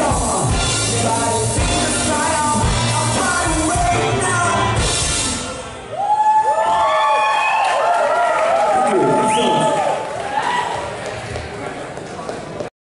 summer.